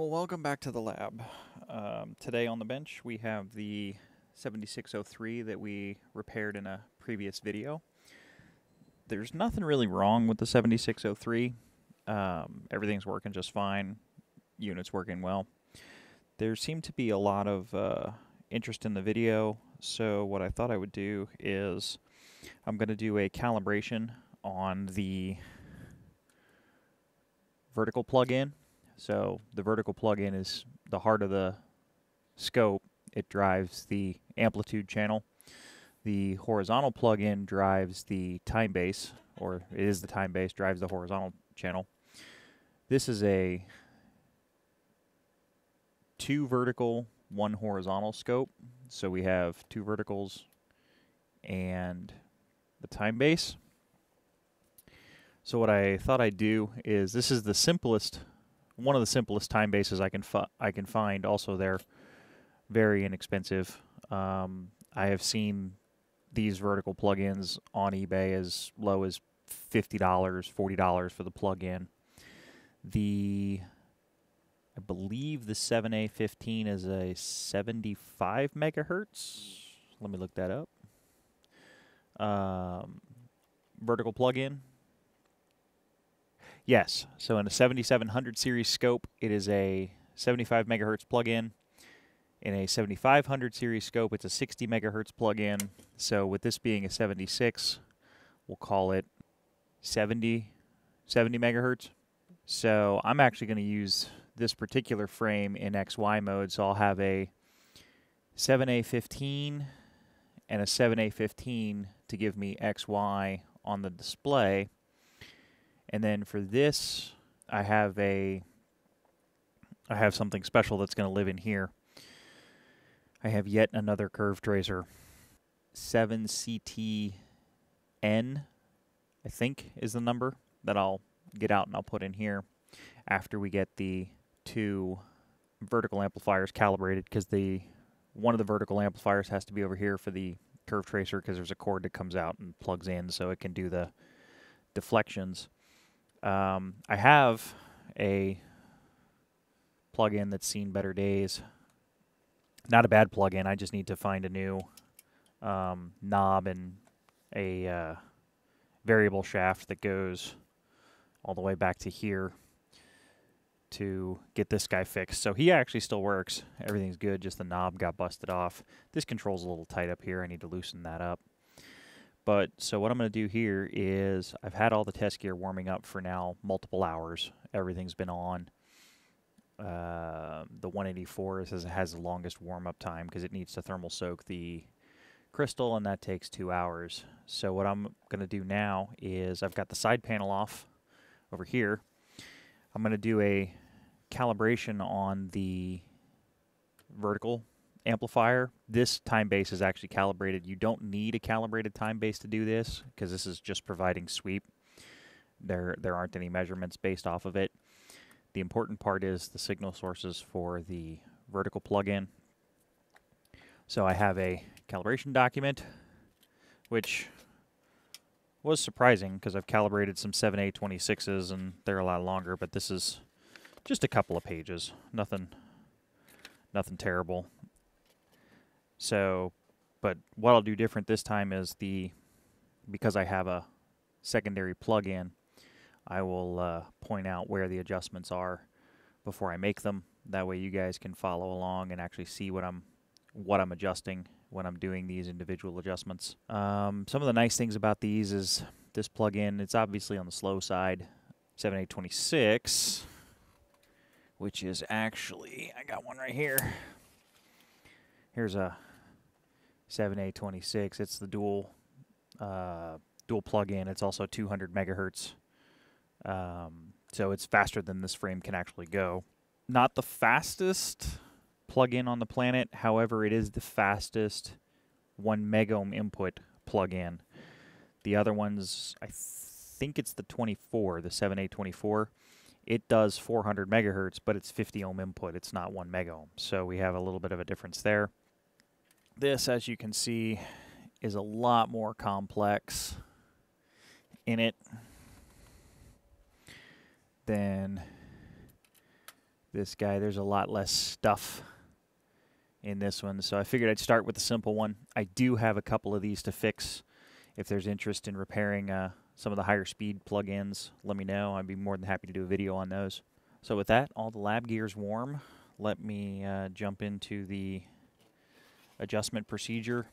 Well, welcome back to the lab. Um, today on the bench we have the 7603 that we repaired in a previous video. There's nothing really wrong with the 7603. Um, everything's working just fine. Unit's working well. There seemed to be a lot of uh, interest in the video, so what I thought I would do is I'm going to do a calibration on the vertical plug-in. So the vertical plug-in is the heart of the scope. It drives the amplitude channel. The horizontal plug-in drives the time base, or it is the time base, drives the horizontal channel. This is a two vertical, one horizontal scope. So we have two verticals and the time base. So what I thought I'd do is this is the simplest, one of the simplest time bases I can I can find. Also, they're very inexpensive. Um, I have seen these vertical plugins on eBay as low as fifty dollars, forty dollars for the plug-in. The I believe the 7A15 is a 75 megahertz. Let me look that up. Um, vertical plug-in. Yes, so in a 7700 series scope, it is a 75 megahertz plug-in. In a 7500 series scope, it's a 60 megahertz plug-in. So with this being a 76, we'll call it 70, 70 megahertz. So I'm actually going to use this particular frame in XY mode. So I'll have a 7A15 and a 7A15 to give me XY on the display. And then for this, I have a I have something special that's going to live in here. I have yet another curve tracer. 7CTN, I think, is the number that I'll get out and I'll put in here after we get the two vertical amplifiers calibrated because the one of the vertical amplifiers has to be over here for the curve tracer because there's a cord that comes out and plugs in so it can do the deflections. Um, I have a plug-in that's seen better days. Not a bad plug-in. I just need to find a new um, knob and a uh, variable shaft that goes all the way back to here to get this guy fixed. So he actually still works. Everything's good, just the knob got busted off. This control's a little tight up here. I need to loosen that up. But so what I'm going to do here is I've had all the test gear warming up for now multiple hours. Everything's been on. Uh, the 184 says it has the longest warm-up time because it needs to thermal soak the crystal and that takes two hours. So what I'm going to do now is I've got the side panel off over here. I'm going to do a calibration on the vertical amplifier. This time base is actually calibrated. You don't need a calibrated time base to do this because this is just providing sweep. There, there aren't any measurements based off of it. The important part is the signal sources for the vertical plug-in. So I have a calibration document, which was surprising because I've calibrated some 7A26s and they're a lot longer, but this is just a couple of pages. Nothing nothing terrible. So, but what I'll do different this time is the because I have a secondary plug-in, I will uh, point out where the adjustments are before I make them. That way you guys can follow along and actually see what I'm what I'm adjusting when I'm doing these individual adjustments. Um, some of the nice things about these is this plug-in, it's obviously on the slow side. 7A26, which is actually, I got one right here. Here's a 7A26. It's the dual uh, dual plug-in. It's also 200 megahertz. Um, so it's faster than this frame can actually go. Not the fastest plug-in on the planet. However, it is the fastest 1 megohm input plug-in. The other ones, I think it's the 24, the 7A24. It does 400 megahertz, but it's 50 ohm input. It's not 1 megohm. So we have a little bit of a difference there. This, as you can see, is a lot more complex in it than this guy, there's a lot less stuff in this one. So I figured I'd start with the simple one. I do have a couple of these to fix. If there's interest in repairing uh, some of the higher speed plugins, let me know. I'd be more than happy to do a video on those. So with that, all the lab gear's warm. Let me uh, jump into the adjustment procedure.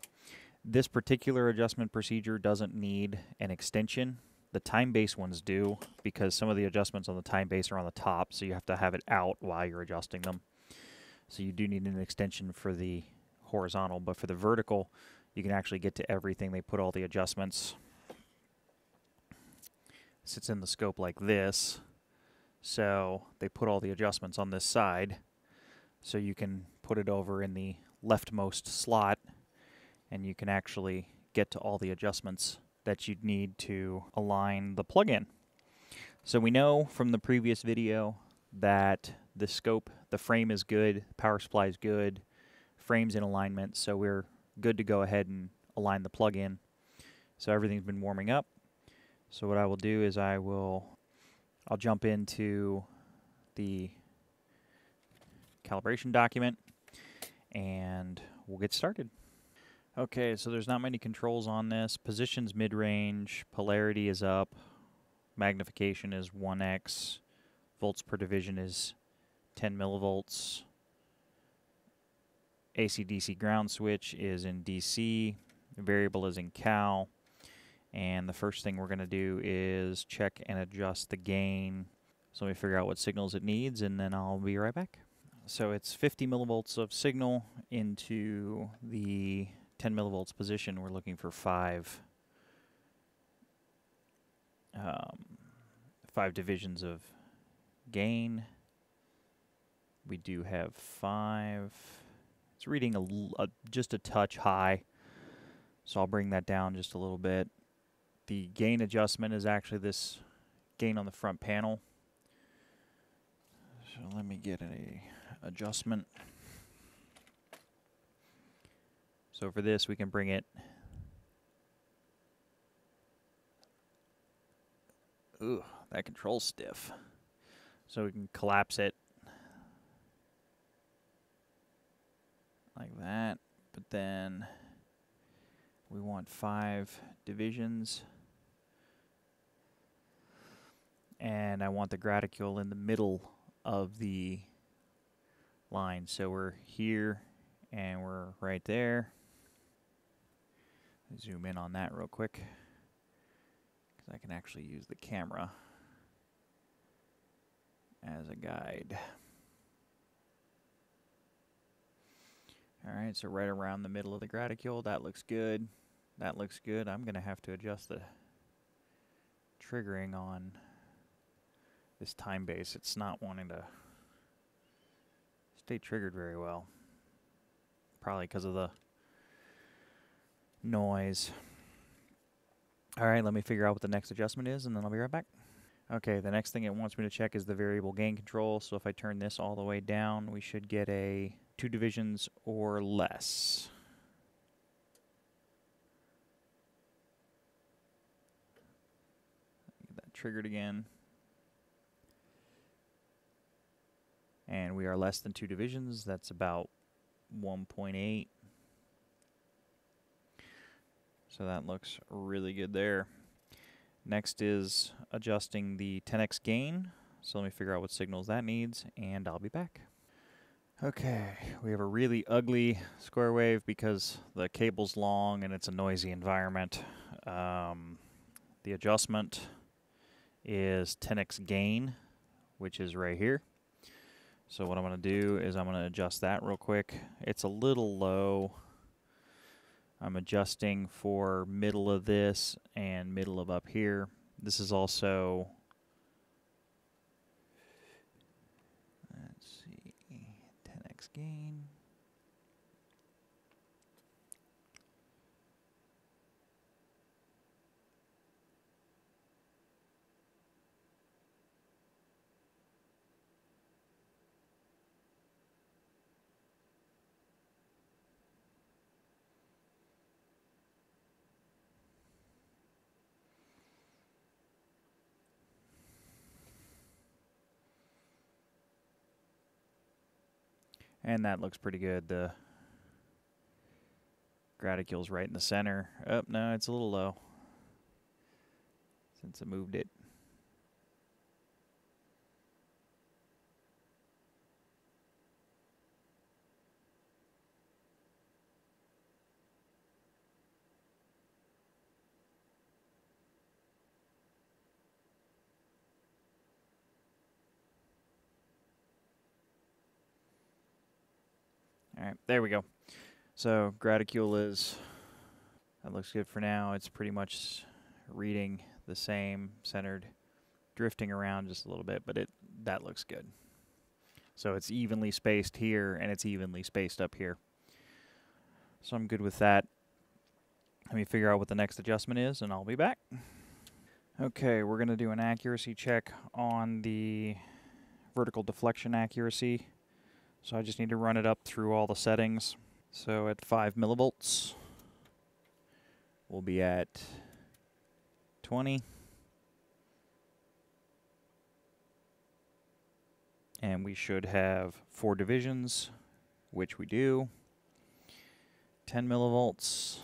This particular adjustment procedure doesn't need an extension. The time base ones do because some of the adjustments on the time base are on the top, so you have to have it out while you're adjusting them. So you do need an extension for the horizontal, but for the vertical, you can actually get to everything. They put all the adjustments. Sits in the scope like this. So they put all the adjustments on this side. So you can put it over in the leftmost slot and you can actually get to all the adjustments that you'd need to align the plugin. So we know from the previous video that the scope, the frame is good, power supply is good, frame's in alignment, so we're good to go ahead and align the plug-in. So everything's been warming up. So what I will do is I will, I'll jump into the calibration document and we'll get started. Okay, so there's not many controls on this. Position's mid-range, polarity is up, magnification is 1x, volts per division is 10 millivolts. AC-DC ground switch is in DC, variable is in cal, and the first thing we're going to do is check and adjust the gain. So let me figure out what signals it needs, and then I'll be right back. So it's 50 millivolts of signal into the 10 millivolts position. We're looking for five um, five divisions of gain. We do have five. It's reading a, a, just a touch high, so I'll bring that down just a little bit. The gain adjustment is actually this gain on the front panel. So let me get a adjustment. So for this, we can bring it. Ooh, that control's stiff. So we can collapse it like that. But then we want five divisions. And I want the graticule in the middle of the line. So we're here and we're right there. Zoom in on that real quick because I can actually use the camera as a guide. Alright, so right around the middle of the graticule, that looks good. That looks good. I'm going to have to adjust the triggering on this time base. It's not wanting to stay triggered very well. Probably because of the noise. Alright, let me figure out what the next adjustment is and then I'll be right back. Okay, the next thing it wants me to check is the variable gain control. So if I turn this all the way down, we should get a two divisions or less. Get that triggered again. And we are less than two divisions. That's about 1.8. So that looks really good there. Next is adjusting the 10x gain. So let me figure out what signals that needs, and I'll be back. Okay, we have a really ugly square wave because the cable's long and it's a noisy environment. Um, the adjustment is 10x gain, which is right here. So what I'm going to do is I'm going to adjust that real quick. It's a little low. I'm adjusting for middle of this and middle of up here. This is also, let's see, 10x gain. And that looks pretty good. The graticule's right in the center. Oh, no, it's a little low. Since I moved it. There we go. So graticule is, that looks good for now. It's pretty much reading the same, centered, drifting around just a little bit, but it that looks good. So it's evenly spaced here and it's evenly spaced up here. So I'm good with that. Let me figure out what the next adjustment is and I'll be back. Okay, we're going to do an accuracy check on the vertical deflection accuracy. So I just need to run it up through all the settings. So at 5 millivolts, we'll be at 20. And we should have four divisions, which we do. 10 millivolts.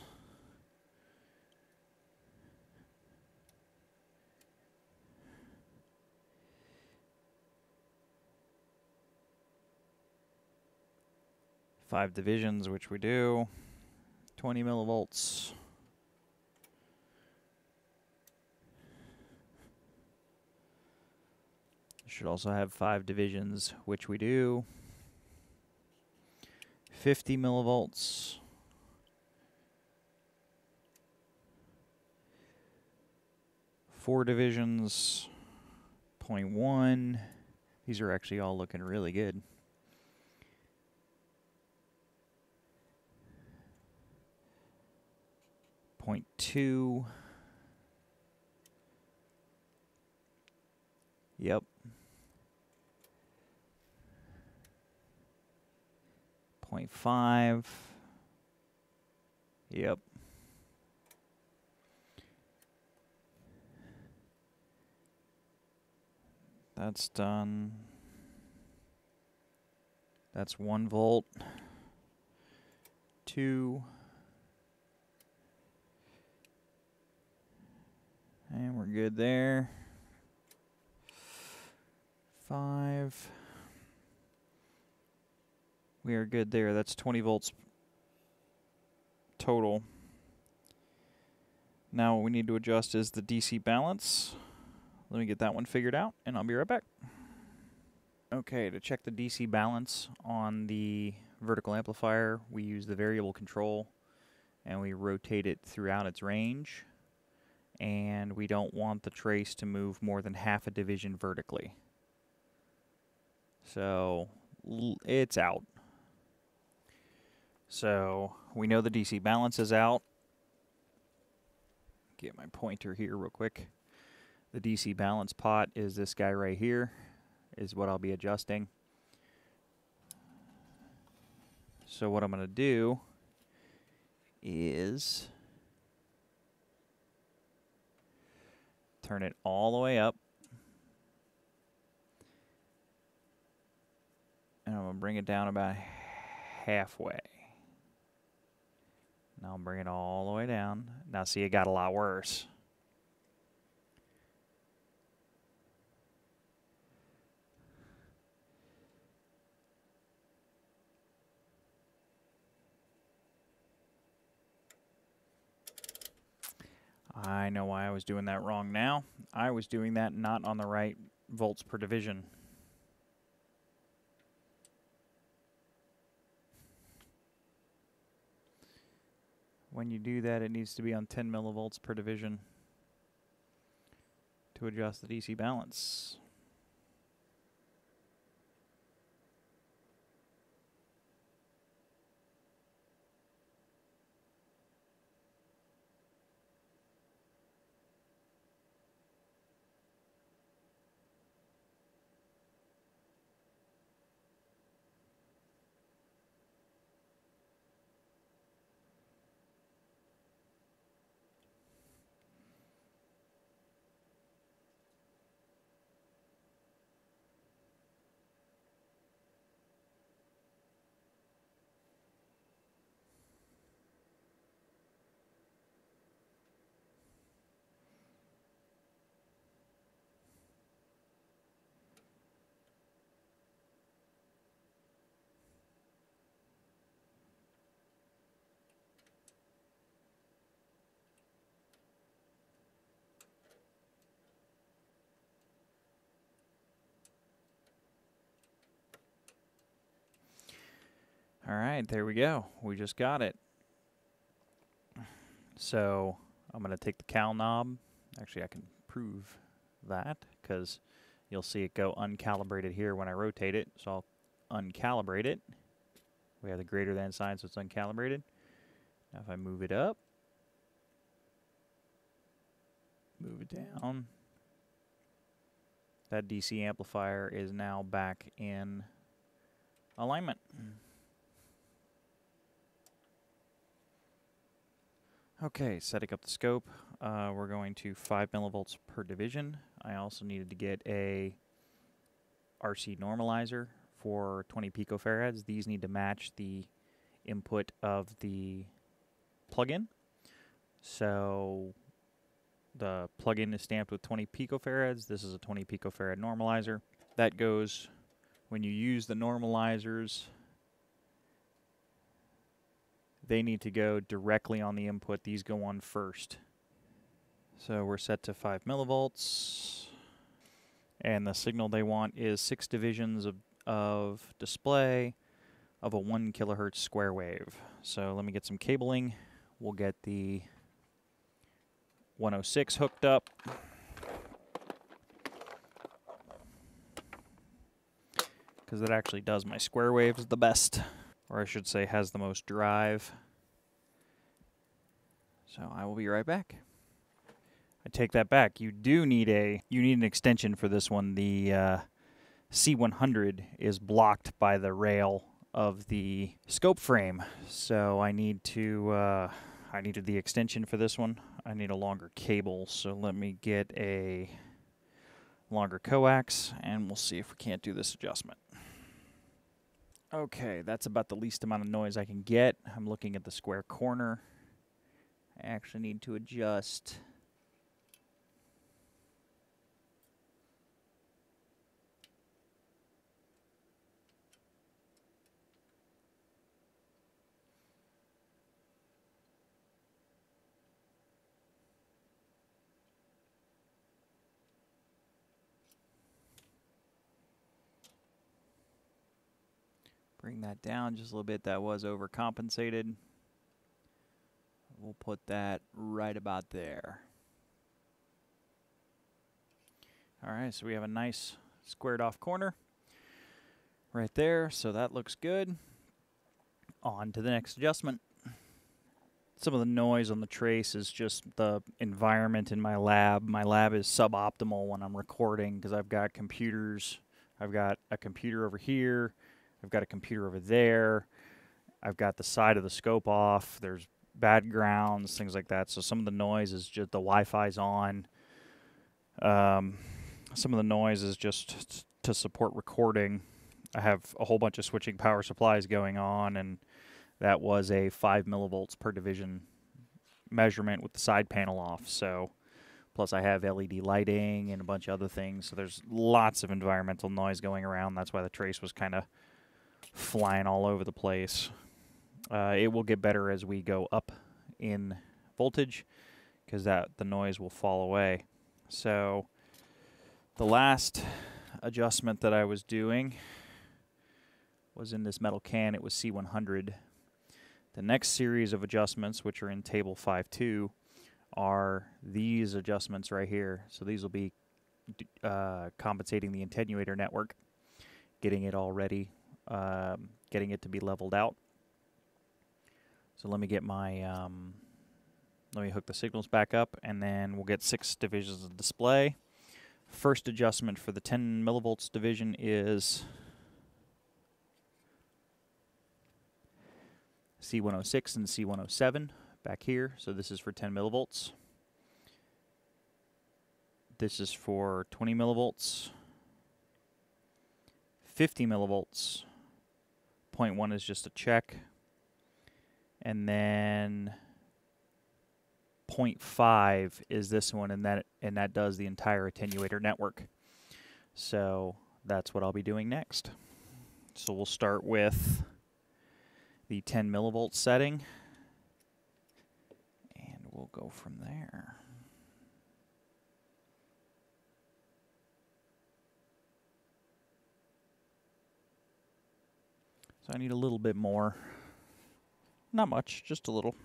Five divisions, which we do, 20 millivolts. Should also have five divisions, which we do. 50 millivolts. Four divisions, 0.1. These are actually all looking really good. Point two. Yep. Point five. Yep. That's done. That's one volt. Two. And we're good there. Five. We are good there. That's 20 volts total. Now what we need to adjust is the DC balance. Let me get that one figured out, and I'll be right back. Okay, to check the DC balance on the vertical amplifier, we use the variable control, and we rotate it throughout its range and we don't want the trace to move more than half a division vertically. So it's out. So we know the DC balance is out. Get my pointer here real quick. The DC balance pot is this guy right here, is what I'll be adjusting. So what I'm going to do is turn it all the way up. And I'm going to bring it down about halfway. Now bring it all the way down. Now see, it got a lot worse. I know why I was doing that wrong now. I was doing that not on the right volts per division. When you do that, it needs to be on 10 millivolts per division to adjust the DC balance. All right, there we go. We just got it. So I'm going to take the cal knob. Actually, I can prove that because you'll see it go uncalibrated here when I rotate it. So I'll uncalibrate it. We have the greater than sign, so it's uncalibrated. Now if I move it up, move it down, that DC amplifier is now back in alignment. Okay, setting up the scope. Uh, we're going to 5 millivolts per division. I also needed to get a RC normalizer for 20 picofarads. These need to match the input of the plug-in. So the plug-in is stamped with 20 picofarads. This is a 20 picofarad normalizer. That goes when you use the normalizers they need to go directly on the input. These go on first. So we're set to 5 millivolts. And the signal they want is 6 divisions of, of display of a 1 kilohertz square wave. So let me get some cabling. We'll get the 106 hooked up. Because it actually does my square waves the best or I should say has the most drive. So I will be right back. I take that back. You do need a you need an extension for this one. The uh, C100 is blocked by the rail of the scope frame, so I need to uh, I needed the extension for this one. I need a longer cable, so let me get a longer coax, and we'll see if we can't do this adjustment. Okay, that's about the least amount of noise I can get. I'm looking at the square corner. I actually need to adjust Bring that down just a little bit. That was overcompensated. We'll put that right about there. All right, so we have a nice squared off corner right there. So that looks good. On to the next adjustment. Some of the noise on the trace is just the environment in my lab. My lab is suboptimal when I'm recording because I've got computers. I've got a computer over here I've got a computer over there. I've got the side of the scope off. There's bad grounds, things like that. So some of the noise is just the Wi-Fi's on. Um, some of the noise is just to support recording. I have a whole bunch of switching power supplies going on, and that was a five millivolts per division measurement with the side panel off. So, plus I have LED lighting and a bunch of other things. So there's lots of environmental noise going around. That's why the trace was kind of flying all over the place. Uh, it will get better as we go up in voltage because that the noise will fall away. So the last adjustment that I was doing was in this metal can. It was C100. The next series of adjustments, which are in table 5.2, are these adjustments right here. So these will be uh, compensating the attenuator network, getting it all ready um, getting it to be leveled out. So let me get my, um, let me hook the signals back up and then we'll get six divisions of display. First adjustment for the 10 millivolts division is C106 and C107 back here. So this is for 10 millivolts. This is for 20 millivolts. 50 millivolts. Point one is just a check. And then 0.5 is this one, and that and that does the entire attenuator network. So that's what I'll be doing next. So we'll start with the 10 millivolt setting, and we'll go from there. So I need a little bit more. Not much, just a little.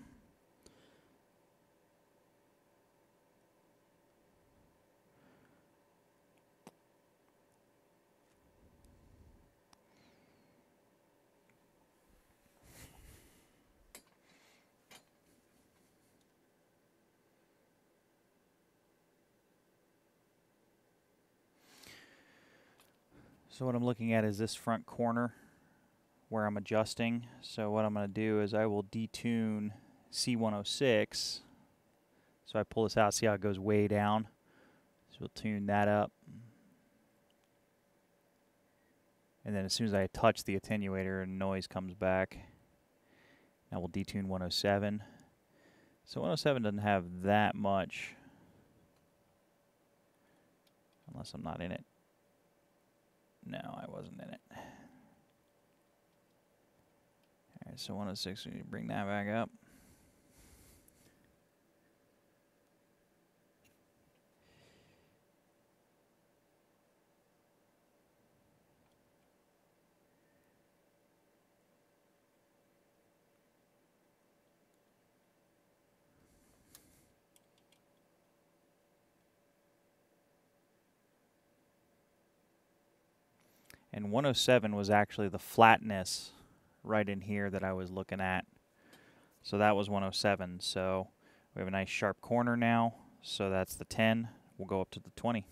So what I'm looking at is this front corner where I'm adjusting. So what I'm going to do is I will detune C106. So I pull this out, see how it goes way down. So we'll tune that up. And then as soon as I touch the attenuator, noise comes back. Now we'll detune 107. So 107 doesn't have that much, unless I'm not in it. No, I wasn't in it. So 106, we bring that back up. And 107 was actually the flatness right in here that I was looking at. So that was 107. So we have a nice sharp corner now. So that's the 10. We'll go up to the 20.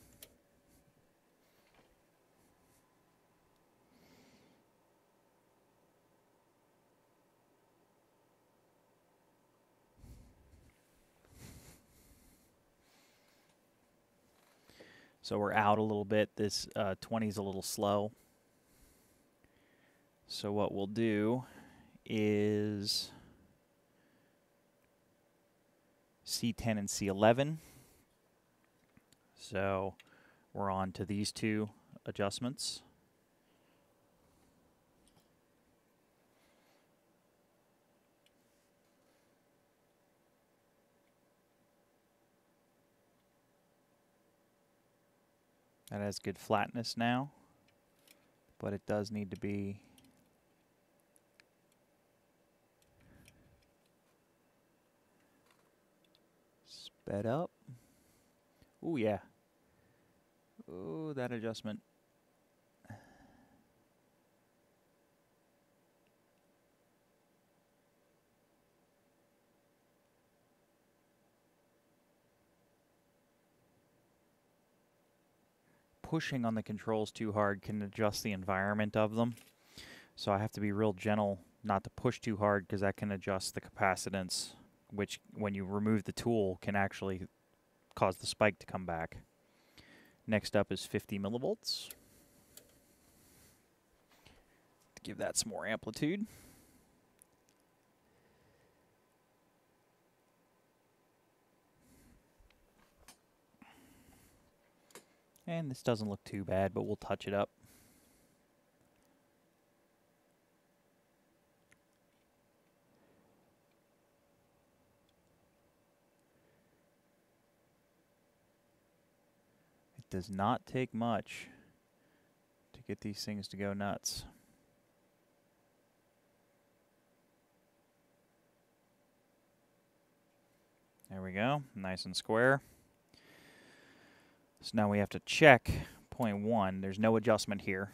So we're out a little bit. This uh, 20 is a little slow. So what we'll do is C10 and C11. So we're on to these two adjustments. That has good flatness now, but it does need to be sped up. Oh yeah. Oh, that adjustment. Pushing on the controls too hard can adjust the environment of them. So I have to be real gentle not to push too hard because that can adjust the capacitance which when you remove the tool can actually cause the spike to come back. Next up is 50 millivolts. Give that some more amplitude. And this doesn't look too bad, but we'll touch it up. Does not take much to get these things to go nuts. There we go, nice and square. So now we have to check point one. There's no adjustment here.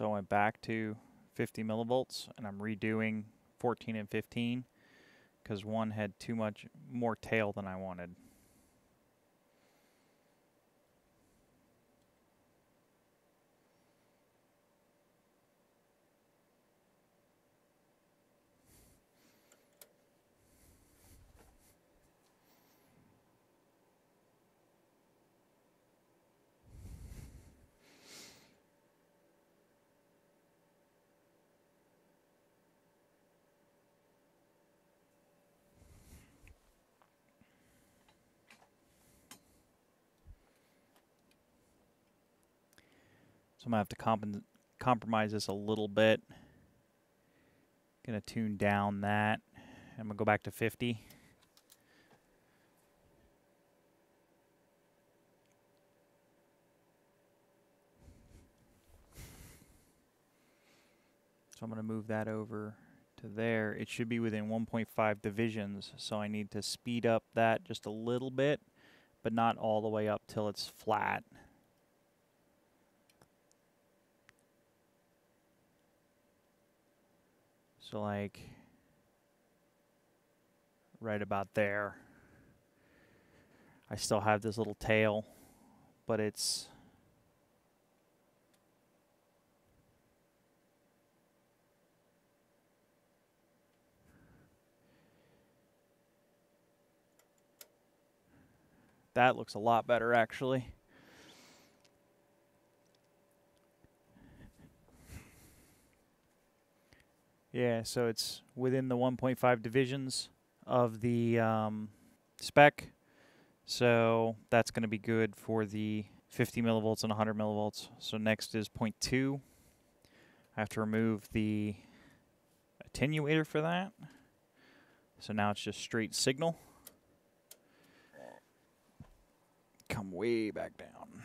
So I went back to 50 millivolts and I'm redoing 14 and 15 because one had too much more tail than I wanted. I'm going to have to comp compromise this a little bit. Going to tune down that. I'm going to go back to 50. So I'm going to move that over to there. It should be within 1.5 divisions, so I need to speed up that just a little bit, but not all the way up till it's flat. So like right about there. I still have this little tail, but it's That looks a lot better actually. Yeah, so it's within the 1.5 divisions of the um, spec. So that's going to be good for the 50 millivolts and 100 millivolts. So next is 0.2. I have to remove the attenuator for that. So now it's just straight signal. Come way back down.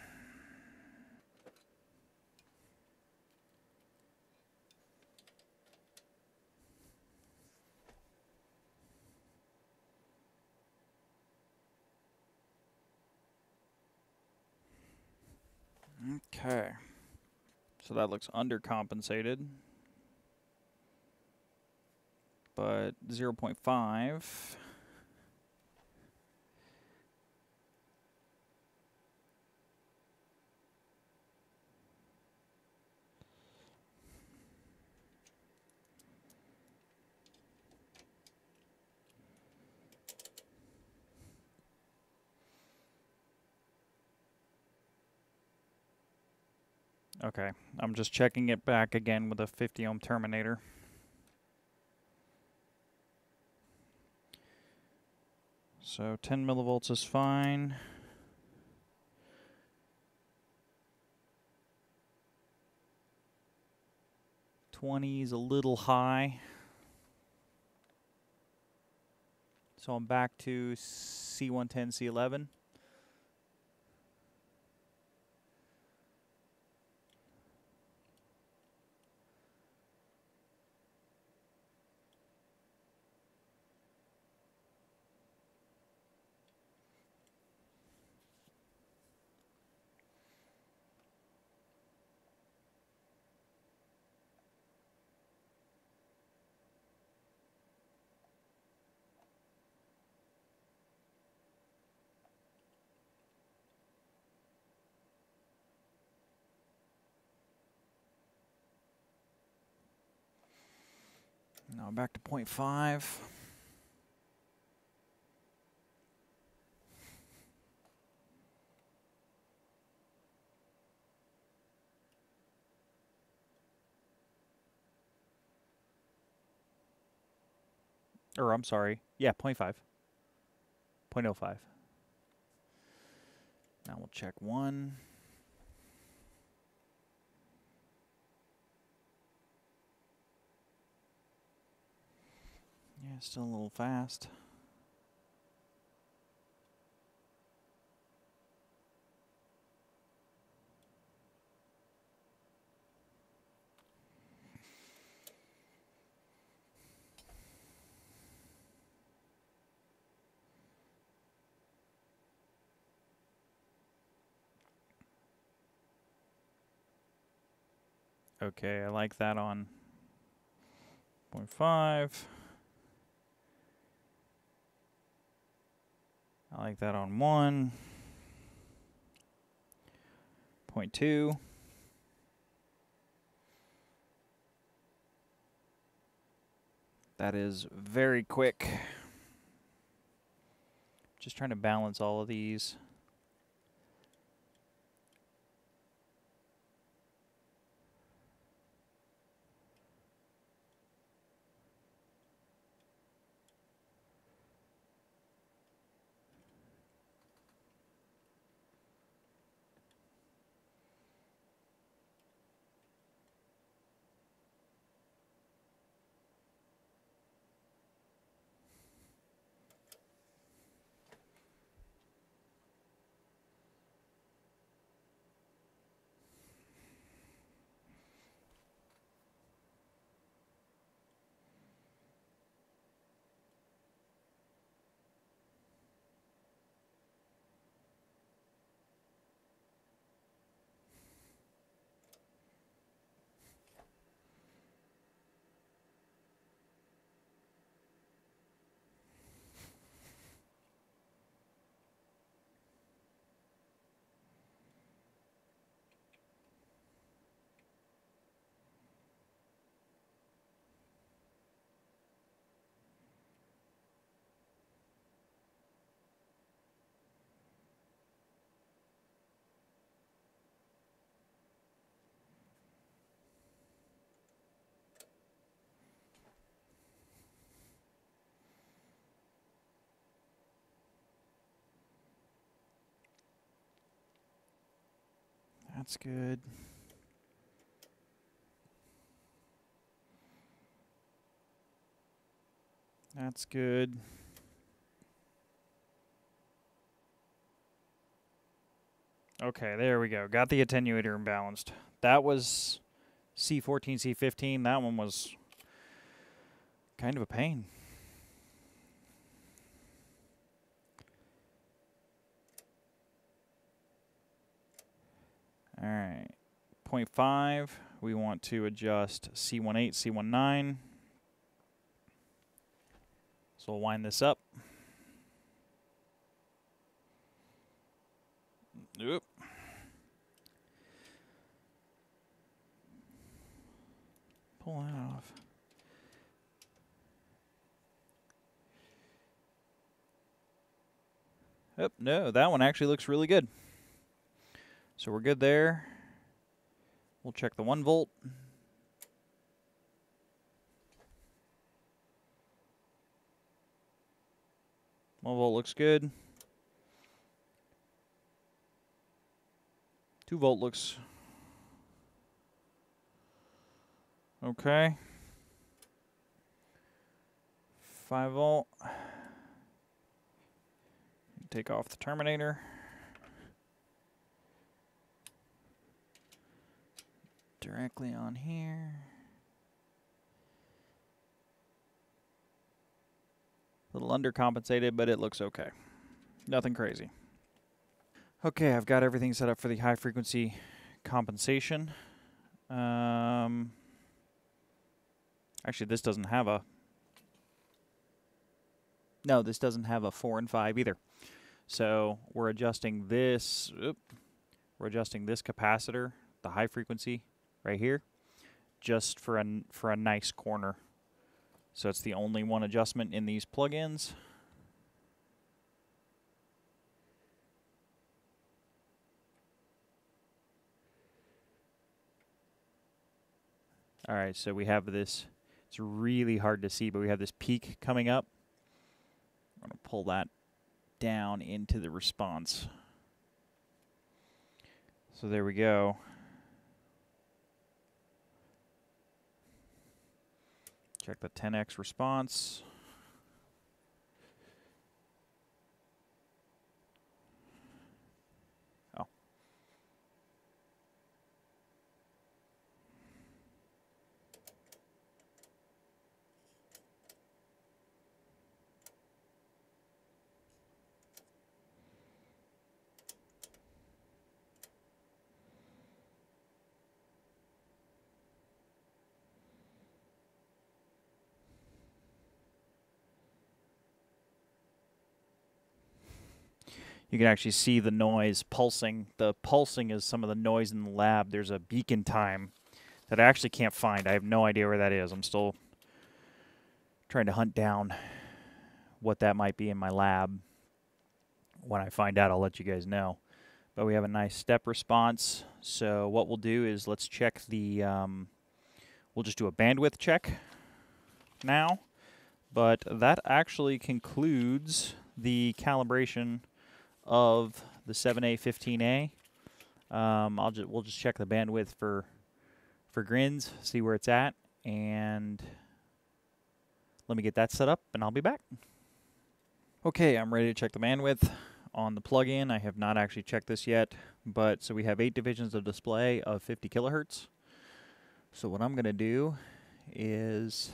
Okay. So that looks undercompensated. But 0.5. Okay, I'm just checking it back again with a 50 ohm terminator. So 10 millivolts is fine. Twenty is a little high. So I'm back to C110, C11. Now back to 0.5. Or I'm sorry. Yeah, 0.5. 0.05. Now we'll check one. Still a little fast. Okay, I like that on 0.5. I like that on one. Point two. That is very quick. Just trying to balance all of these. That's good. That's good. Okay, there we go. Got the attenuator imbalanced. That was C14, C15. That one was kind of a pain. 0.5, we want to adjust C18, C19. So we'll wind this up. Oop. Pull that off. Yep, no, that one actually looks really good. So we're good there. We'll check the 1 volt. One volt looks good. Two volt looks okay. Five volt. Take off the terminator. Directly on here. A little undercompensated, but it looks okay. Nothing crazy. Okay, I've got everything set up for the high frequency compensation. Um, actually, this doesn't have a. No, this doesn't have a 4 and 5 either. So we're adjusting this. Oop, we're adjusting this capacitor, the high frequency, right here, just for a for a nice corner so it's the only one adjustment in these plugins. All right, so we have this, it's really hard to see, but we have this peak coming up. I'm to pull that down into the response. So there we go. Check the 10x response. You can actually see the noise pulsing. The pulsing is some of the noise in the lab. There's a beacon time that I actually can't find. I have no idea where that is. I'm still trying to hunt down what that might be in my lab. When I find out, I'll let you guys know. But we have a nice step response. So what we'll do is let's check the, um, we'll just do a bandwidth check now. But that actually concludes the calibration of the 7A15A. Um, I'll just we'll just check the bandwidth for for grins, see where it's at, and let me get that set up, and I'll be back. Okay, I'm ready to check the bandwidth on the plugin. I have not actually checked this yet, but so we have eight divisions of display of 50 kilohertz. So what I'm going to do is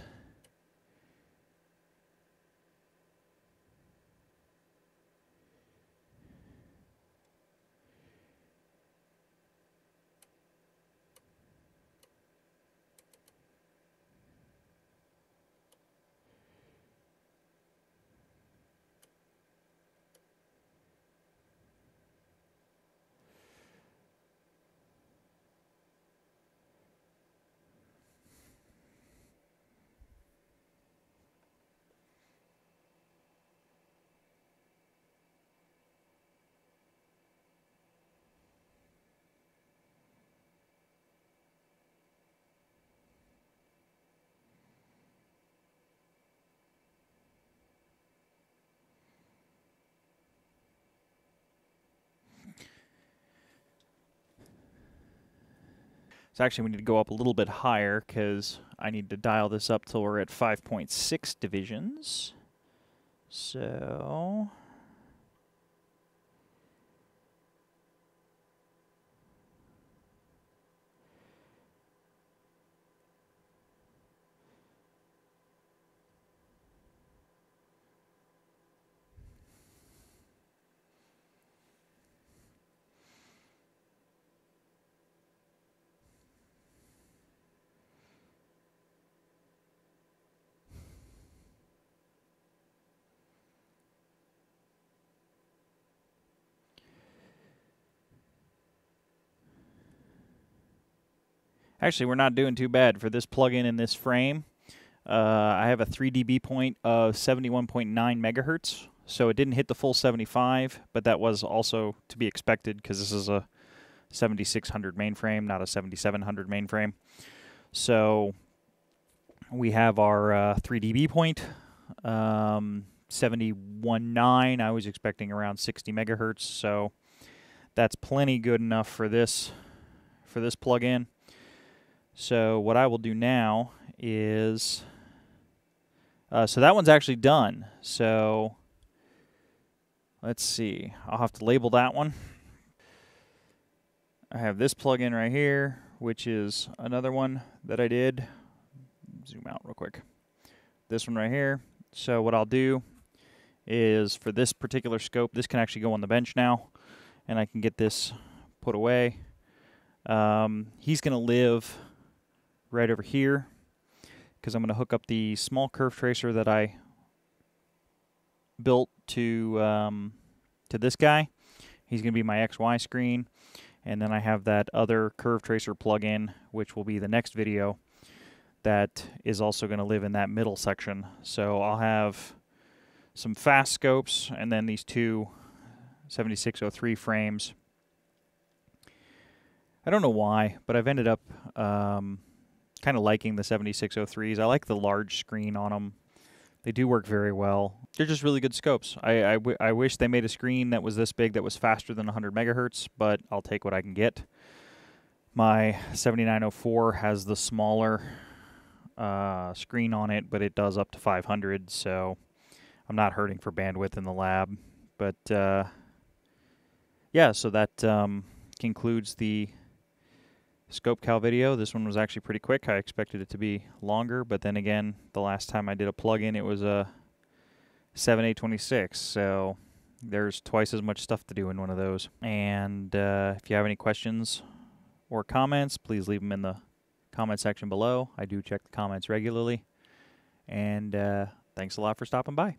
Actually, we need to go up a little bit higher because I need to dial this up till we're at 5.6 divisions. So Actually, we're not doing too bad for this plug-in in this frame. Uh, I have a 3 dB point of 71.9 megahertz, so it didn't hit the full 75, but that was also to be expected because this is a 7600 mainframe, not a 7700 mainframe. So we have our uh, 3 dB point, um, 71.9. I was expecting around 60 megahertz, so that's plenty good enough for this for this plug-in. So what I will do now is, uh, so that one's actually done. So let's see, I'll have to label that one. I have this plugin right here, which is another one that I did. Zoom out real quick. This one right here. So what I'll do is for this particular scope, this can actually go on the bench now, and I can get this put away. Um, he's going to live right over here because I'm going to hook up the small curve tracer that I built to um, to this guy. He's going to be my XY screen. And then I have that other curve tracer plugin, which will be the next video, that is also going to live in that middle section. So I'll have some fast scopes and then these two 7603 frames. I don't know why, but I've ended up um, kind of liking the 7603s. I like the large screen on them. They do work very well. They're just really good scopes. I, I, w- I wish they made a screen that was this big that was faster than 100 megahertz, but I'll take what I can get. My 7904 has the smaller uh, screen on it, but it does up to 500, so I'm not hurting for bandwidth in the lab. But uh, yeah, so that um, concludes the scope cal video. This one was actually pretty quick. I expected it to be longer, but then again, the last time I did a plug-in, it was a 7A26, so there's twice as much stuff to do in one of those. And uh, if you have any questions or comments, please leave them in the comment section below. I do check the comments regularly. And uh, thanks a lot for stopping by.